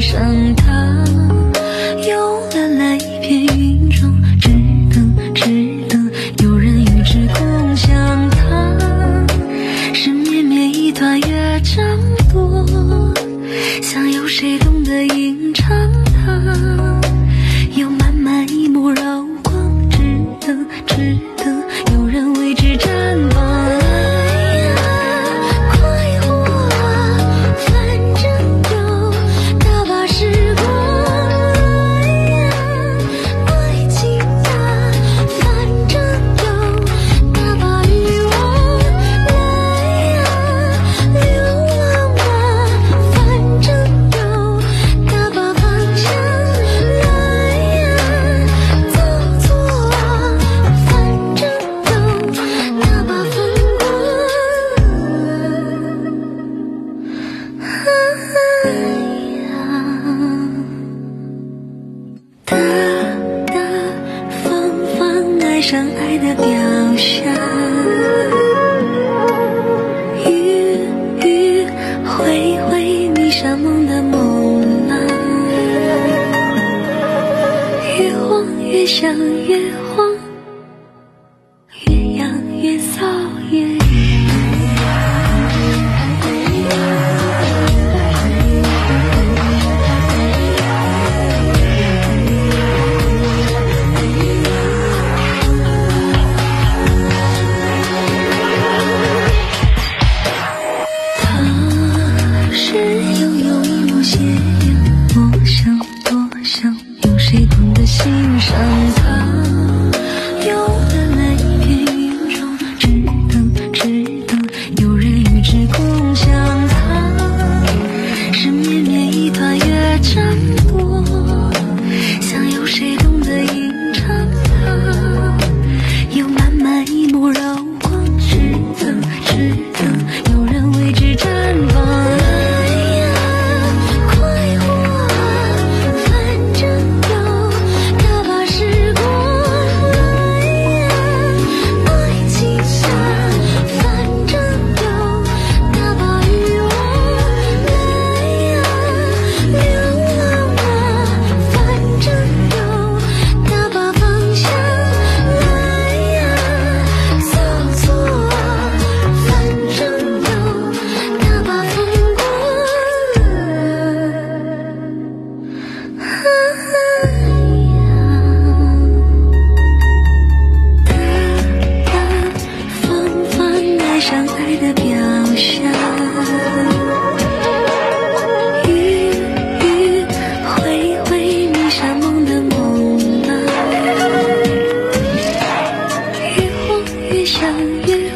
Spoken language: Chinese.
向他，慵懒了一片云中，只等只等有人与之共享它。是绵绵一段乐章多，想有谁懂得吟相爱的表象，雨雨挥挥迷上梦的梦郎，越慌越想越慌。上爱的表象，郁郁挥挥迷上梦的梦吗？越慌越想越。